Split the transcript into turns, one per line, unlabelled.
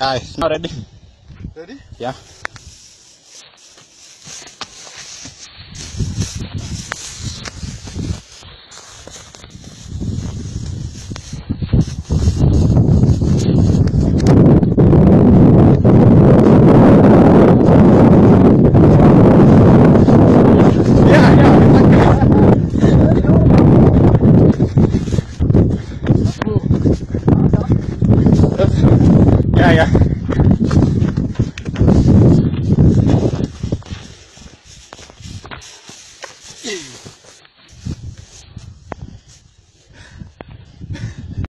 Hi. Now ready? Ready? Yeah. Thank you. này ạ à.